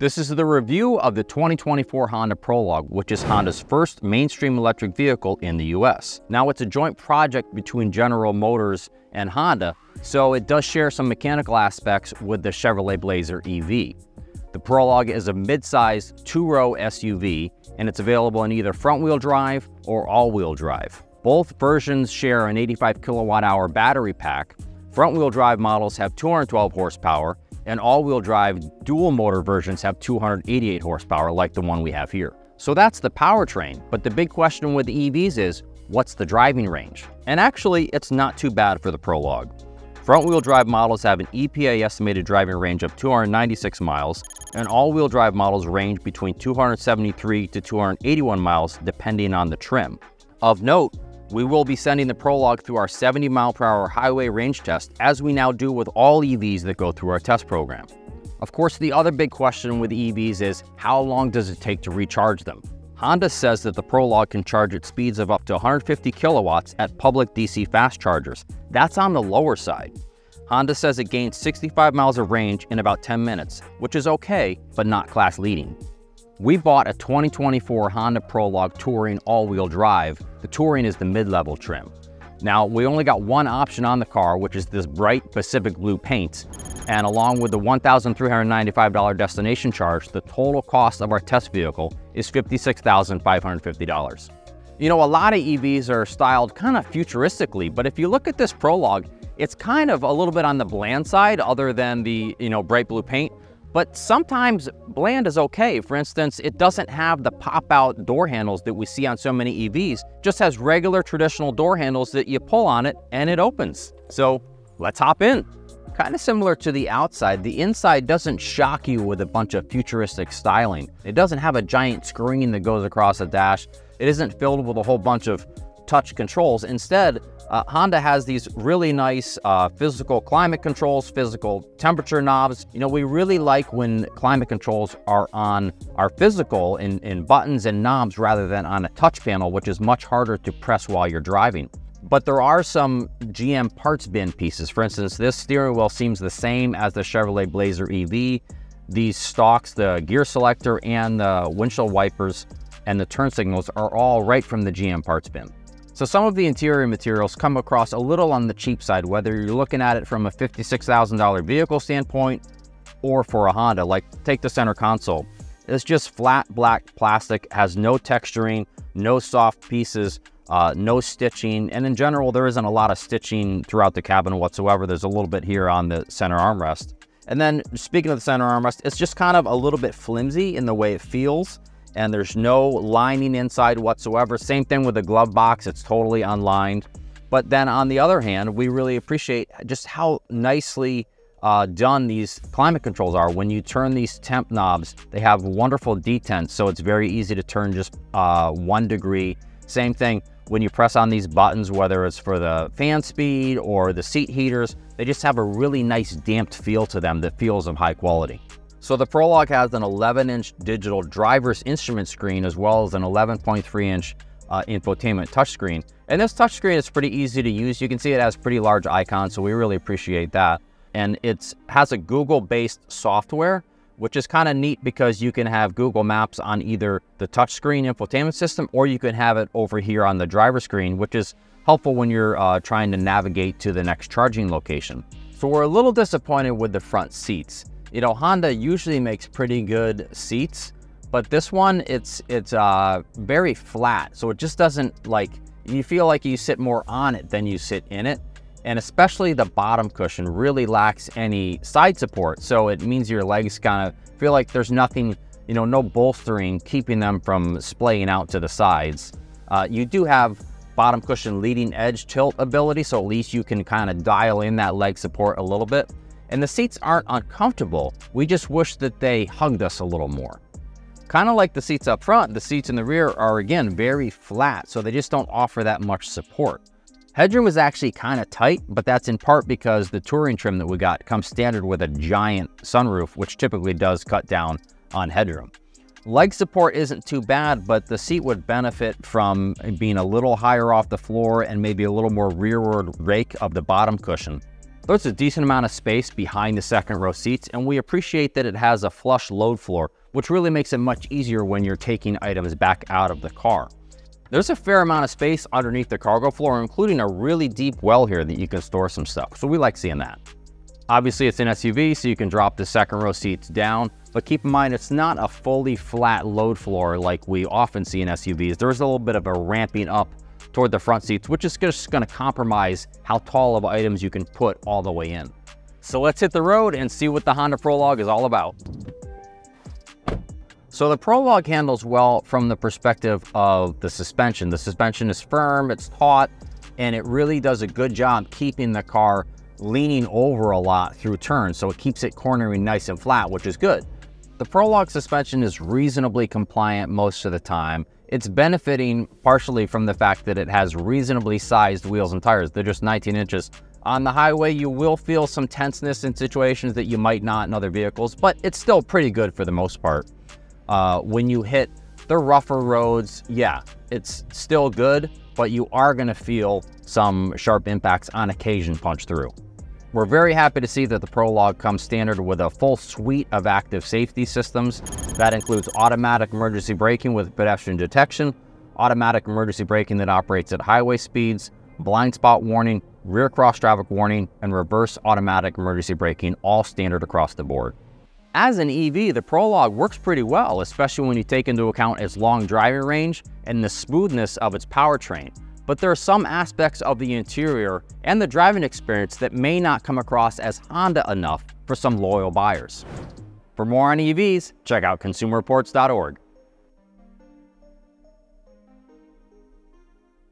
This is the review of the 2024 Honda Prologue, which is Honda's first mainstream electric vehicle in the US. Now it's a joint project between General Motors and Honda, so it does share some mechanical aspects with the Chevrolet Blazer EV. The Prologue is a mid-size two-row SUV, and it's available in either front-wheel drive or all-wheel drive. Both versions share an 85 kilowatt hour battery pack. Front-wheel drive models have 212 horsepower, and all-wheel drive dual motor versions have 288 horsepower like the one we have here. So that's the powertrain, but the big question with the EVs is, what's the driving range? And actually, it's not too bad for the Prologue. Front-wheel drive models have an EPA estimated driving range of 296 miles, and all-wheel drive models range between 273 to 281 miles depending on the trim. Of note, we will be sending the Prologue through our 70 mile per hour highway range test, as we now do with all EVs that go through our test program. Of course, the other big question with EVs is how long does it take to recharge them? Honda says that the Prologue can charge at speeds of up to 150 kilowatts at public DC fast chargers. That's on the lower side. Honda says it gains 65 miles of range in about 10 minutes, which is okay, but not class leading. We bought a 2024 Honda Prologue Touring all-wheel drive. The Touring is the mid-level trim. Now, we only got one option on the car, which is this bright Pacific blue paint. And along with the $1,395 destination charge, the total cost of our test vehicle is $56,550. You know, a lot of EVs are styled kind of futuristically, but if you look at this Prologue, it's kind of a little bit on the bland side other than the, you know, bright blue paint. But sometimes bland is okay. For instance, it doesn't have the pop-out door handles that we see on so many EVs, just has regular traditional door handles that you pull on it and it opens. So let's hop in. Kind of similar to the outside, the inside doesn't shock you with a bunch of futuristic styling. It doesn't have a giant screen that goes across the dash. It isn't filled with a whole bunch of touch controls. Instead, uh, Honda has these really nice uh, physical climate controls, physical temperature knobs. You know, we really like when climate controls are on our physical in, in buttons and knobs rather than on a touch panel, which is much harder to press while you're driving. But there are some GM parts bin pieces. For instance, this steering wheel seems the same as the Chevrolet Blazer EV. These stalks, the gear selector and the windshield wipers and the turn signals are all right from the GM parts bin. So some of the interior materials come across a little on the cheap side, whether you're looking at it from a $56,000 vehicle standpoint or for a Honda, like take the center console. It's just flat black plastic, has no texturing, no soft pieces, uh, no stitching, and in general, there isn't a lot of stitching throughout the cabin whatsoever. There's a little bit here on the center armrest. And then speaking of the center armrest, it's just kind of a little bit flimsy in the way it feels and there's no lining inside whatsoever. Same thing with the glove box, it's totally unlined. But then on the other hand, we really appreciate just how nicely uh, done these climate controls are. When you turn these temp knobs, they have wonderful detents, so it's very easy to turn just uh, one degree. Same thing when you press on these buttons, whether it's for the fan speed or the seat heaters, they just have a really nice damped feel to them that feels of high quality. So the Prologue has an 11-inch digital driver's instrument screen as well as an 11.3-inch uh, infotainment touchscreen. And this touchscreen is pretty easy to use. You can see it has pretty large icons, so we really appreciate that. And it has a Google-based software, which is kind of neat because you can have Google Maps on either the touchscreen infotainment system or you can have it over here on the driver screen, which is helpful when you're uh, trying to navigate to the next charging location. So we're a little disappointed with the front seats. You know, Honda usually makes pretty good seats, but this one, it's it's uh, very flat. So it just doesn't like, you feel like you sit more on it than you sit in it. And especially the bottom cushion really lacks any side support. So it means your legs kind of feel like there's nothing, you know, no bolstering keeping them from splaying out to the sides. Uh, you do have bottom cushion leading edge tilt ability, so at least you can kind of dial in that leg support a little bit. And the seats aren't uncomfortable, we just wish that they hugged us a little more. Kind of like the seats up front, the seats in the rear are again very flat, so they just don't offer that much support. Headroom is actually kind of tight, but that's in part because the touring trim that we got comes standard with a giant sunroof, which typically does cut down on headroom. Leg support isn't too bad, but the seat would benefit from being a little higher off the floor and maybe a little more rearward rake of the bottom cushion. There's a decent amount of space behind the second row seats, and we appreciate that it has a flush load floor, which really makes it much easier when you're taking items back out of the car. There's a fair amount of space underneath the cargo floor, including a really deep well here that you can store some stuff, so we like seeing that. Obviously, it's an SUV, so you can drop the second row seats down, but keep in mind it's not a fully flat load floor like we often see in SUVs. There's a little bit of a ramping up toward the front seats, which is just gonna compromise how tall of items you can put all the way in. So let's hit the road and see what the Honda Prologue is all about. So the Prologue handles well from the perspective of the suspension. The suspension is firm, it's taut, and it really does a good job keeping the car leaning over a lot through turns, so it keeps it cornering nice and flat, which is good. The Prologue suspension is reasonably compliant most of the time, it's benefiting partially from the fact that it has reasonably sized wheels and tires. They're just 19 inches. On the highway, you will feel some tenseness in situations that you might not in other vehicles, but it's still pretty good for the most part. Uh, when you hit the rougher roads, yeah, it's still good, but you are gonna feel some sharp impacts on occasion punch through. We're very happy to see that the Prologue comes standard with a full suite of active safety systems. That includes automatic emergency braking with pedestrian detection, automatic emergency braking that operates at highway speeds, blind spot warning, rear cross traffic warning, and reverse automatic emergency braking, all standard across the board. As an EV, the Prologue works pretty well, especially when you take into account its long driving range and the smoothness of its powertrain but there are some aspects of the interior and the driving experience that may not come across as Honda enough for some loyal buyers. For more on EVs, check out consumerreports.org.